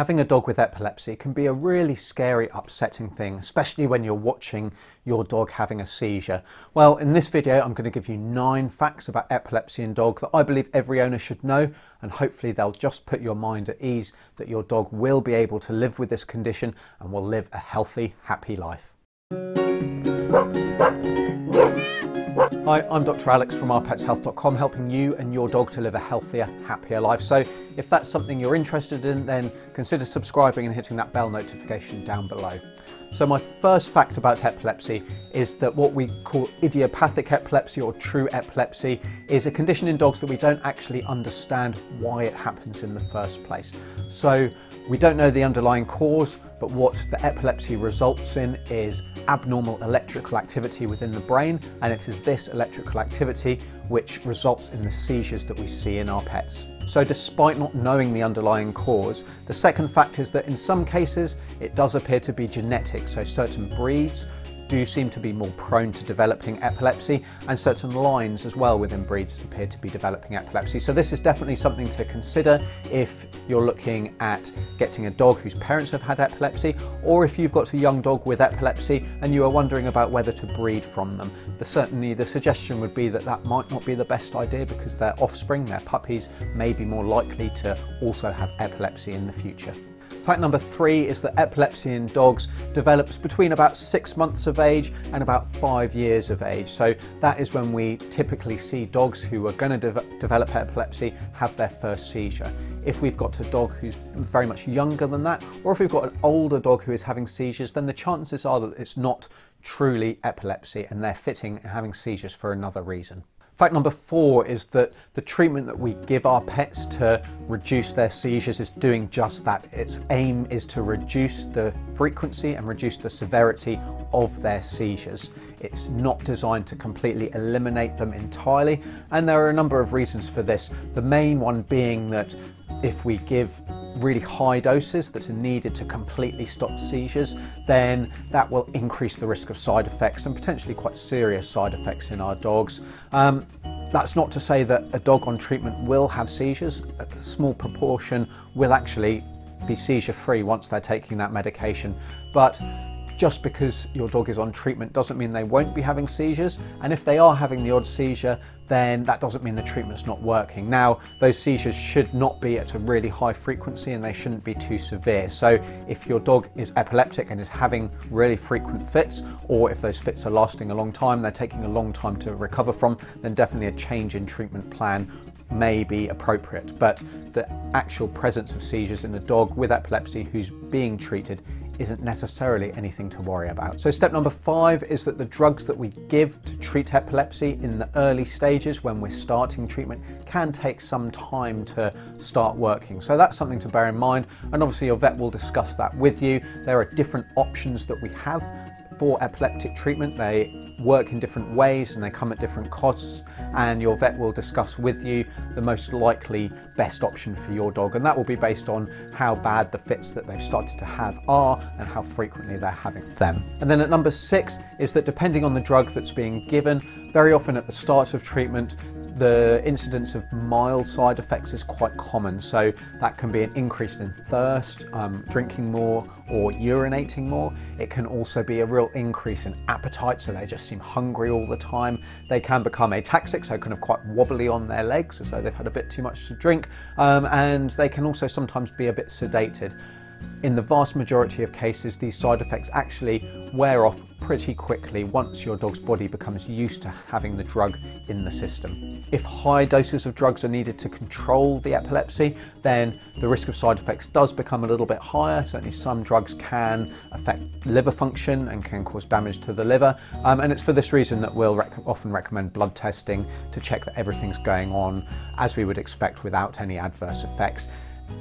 having a dog with epilepsy can be a really scary, upsetting thing, especially when you're watching your dog having a seizure. Well, in this video, I'm going to give you nine facts about epilepsy in dog that I believe every owner should know, and hopefully they'll just put your mind at ease that your dog will be able to live with this condition and will live a healthy, happy life. Hi, I'm Dr. Alex from ourpetshealth.com, helping you and your dog to live a healthier, happier life. So, if that's something you're interested in, then consider subscribing and hitting that bell notification down below. So, my first fact about epilepsy is that what we call idiopathic epilepsy or true epilepsy is a condition in dogs that we don't actually understand why it happens in the first place. So, we don't know the underlying cause, but what the epilepsy results in is abnormal electrical activity within the brain, and it is this electrical activity which results in the seizures that we see in our pets. So despite not knowing the underlying cause, the second fact is that in some cases it does appear to be genetic, so certain breeds do seem to be more prone to developing epilepsy and certain lines as well within breeds appear to be developing epilepsy. So this is definitely something to consider if you're looking at getting a dog whose parents have had epilepsy or if you've got a young dog with epilepsy and you are wondering about whether to breed from them. The, certainly the suggestion would be that that might not be the best idea because their offspring, their puppies, may be more likely to also have epilepsy in the future. Fact number three is that epilepsy in dogs develops between about six months of age and about five years of age. So that is when we typically see dogs who are going to de develop epilepsy have their first seizure. If we've got a dog who's very much younger than that, or if we've got an older dog who is having seizures, then the chances are that it's not truly epilepsy and they're fitting and having seizures for another reason. Fact number four is that the treatment that we give our pets to reduce their seizures is doing just that. Its aim is to reduce the frequency and reduce the severity of their seizures. It's not designed to completely eliminate them entirely, and there are a number of reasons for this. The main one being that if we give really high doses that are needed to completely stop seizures, then that will increase the risk of side effects and potentially quite serious side effects in our dogs. Um, that's not to say that a dog on treatment will have seizures. A small proportion will actually be seizure free once they're taking that medication. But just because your dog is on treatment doesn't mean they won't be having seizures. And if they are having the odd seizure, then that doesn't mean the treatment's not working. Now, those seizures should not be at a really high frequency and they shouldn't be too severe. So if your dog is epileptic and is having really frequent fits, or if those fits are lasting a long time, they're taking a long time to recover from, then definitely a change in treatment plan may be appropriate. But the actual presence of seizures in a dog with epilepsy who's being treated isn't necessarily anything to worry about. So step number five is that the drugs that we give to treat epilepsy in the early stages when we're starting treatment can take some time to start working. So that's something to bear in mind. And obviously your vet will discuss that with you. There are different options that we have for epileptic treatment. They work in different ways and they come at different costs and your vet will discuss with you the most likely best option for your dog and that will be based on how bad the fits that they've started to have are and how frequently they're having them. And then at number six is that depending on the drug that's being given, very often at the start of treatment the incidence of mild side effects is quite common. So that can be an increase in thirst, um, drinking more, or urinating more. It can also be a real increase in appetite, so they just seem hungry all the time. They can become ataxic, so kind of quite wobbly on their legs, as though they've had a bit too much to drink. Um, and they can also sometimes be a bit sedated. In the vast majority of cases, these side effects actually wear off pretty quickly once your dog's body becomes used to having the drug in the system. If high doses of drugs are needed to control the epilepsy, then the risk of side effects does become a little bit higher. Certainly some drugs can affect liver function and can cause damage to the liver. Um, and it's for this reason that we'll rec often recommend blood testing to check that everything's going on as we would expect without any adverse effects.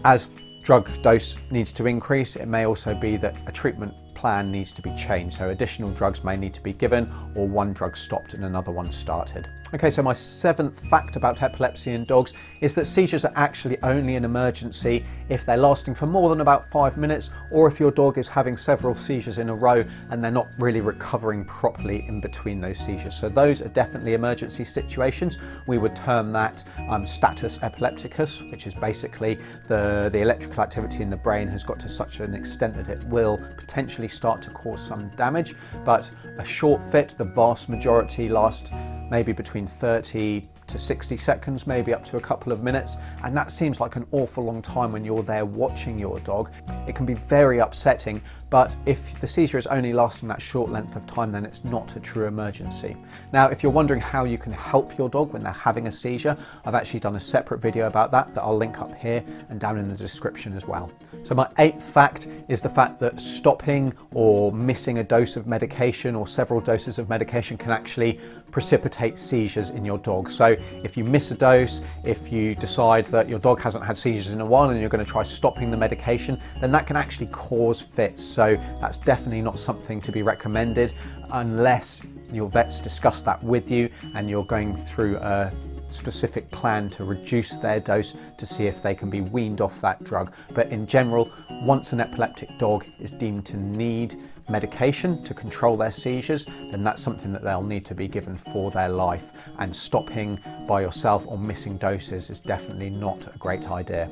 As drug dose needs to increase, it may also be that a treatment plan needs to be changed. So additional drugs may need to be given or one drug stopped and another one started. Okay, so my seventh fact about epilepsy in dogs is that seizures are actually only an emergency if they're lasting for more than about five minutes or if your dog is having several seizures in a row and they're not really recovering properly in between those seizures. So those are definitely emergency situations. We would term that um, status epilepticus, which is basically the, the electrical activity in the brain has got to such an extent that it will potentially start to cause some damage. But a short fit, the vast majority last maybe between 30 to 60 seconds, maybe up to a couple of minutes. And that seems like an awful long time when you're there watching your dog. It can be very upsetting, but if the seizure is only lasting that short length of time, then it's not a true emergency. Now, if you're wondering how you can help your dog when they're having a seizure, I've actually done a separate video about that that I'll link up here and down in the description as well. So my eighth fact is the fact that stopping or missing a dose of medication or several doses of medication can actually precipitate seizures in your dog. So if you miss a dose, if you decide that your dog hasn't had seizures in a while and you're going to try stopping the medication, then that can actually cause fits. So that's definitely not something to be recommended unless your vet's discussed that with you and you're going through a specific plan to reduce their dose to see if they can be weaned off that drug. But in general, once an epileptic dog is deemed to need medication to control their seizures, then that's something that they'll need to be given for their life. And stopping by yourself or missing doses is definitely not a great idea.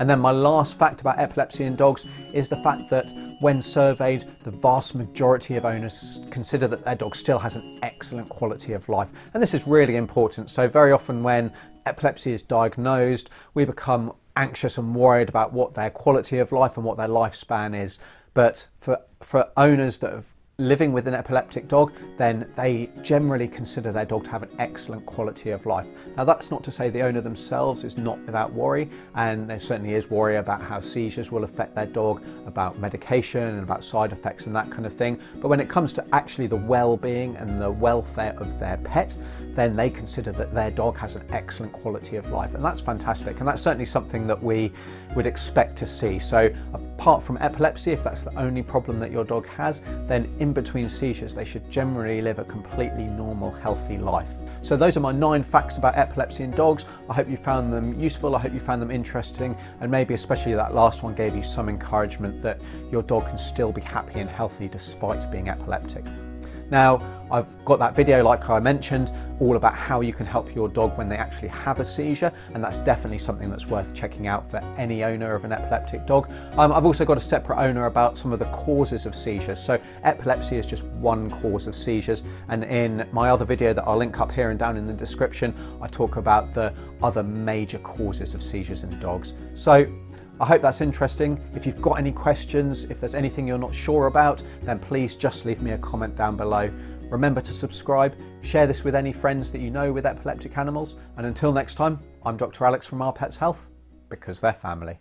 And then my last fact about epilepsy in dogs is the fact that when surveyed, the vast majority of owners consider that their dog still has an excellent quality of life. And this is really important. So very often when epilepsy is diagnosed, we become anxious and worried about what their quality of life and what their lifespan is. But for, for owners that have living with an epileptic dog, then they generally consider their dog to have an excellent quality of life. Now, that's not to say the owner themselves is not without worry, and there certainly is worry about how seizures will affect their dog, about medication and about side effects and that kind of thing. But when it comes to actually the well being and the welfare of their pet, then they consider that their dog has an excellent quality of life. And that's fantastic. And that's certainly something that we would expect to see. So, apart from epilepsy, if that's the only problem that your dog has, then in between seizures, they should generally live a completely normal, healthy life. So those are my nine facts about epilepsy in dogs. I hope you found them useful. I hope you found them interesting. And maybe especially that last one gave you some encouragement that your dog can still be happy and healthy despite being epileptic. Now, I've got that video, like I mentioned, all about how you can help your dog when they actually have a seizure, and that's definitely something that's worth checking out for any owner of an epileptic dog. Um, I've also got a separate owner about some of the causes of seizures. So, epilepsy is just one cause of seizures, and in my other video that I'll link up here and down in the description, I talk about the other major causes of seizures in dogs. So, I hope that's interesting. If you've got any questions, if there's anything you're not sure about, then please just leave me a comment down below. Remember to subscribe, share this with any friends that you know with epileptic animals, and until next time, I'm Dr. Alex from Our Pets Health, because they're family.